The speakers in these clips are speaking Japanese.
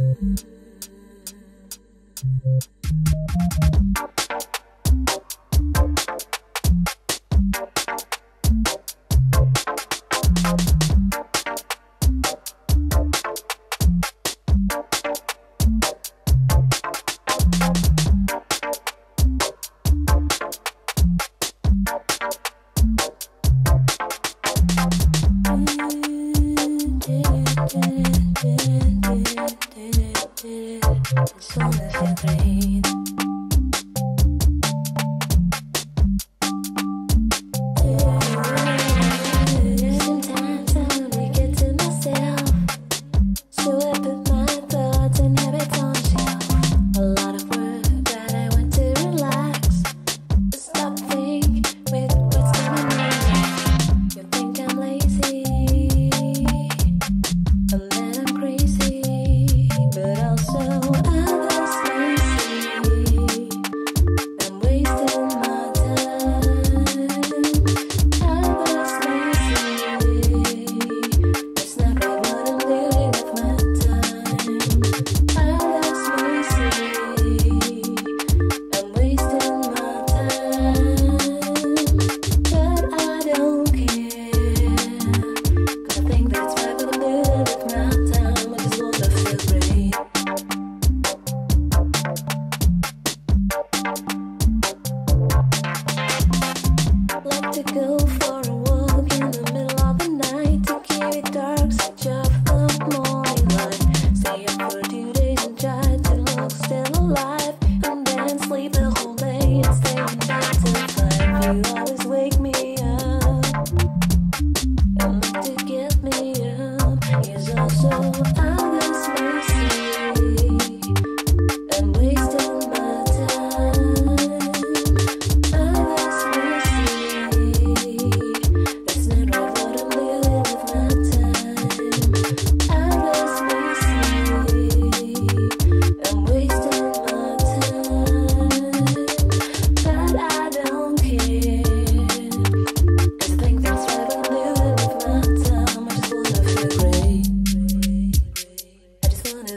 Thank you. soles ready.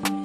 Bye.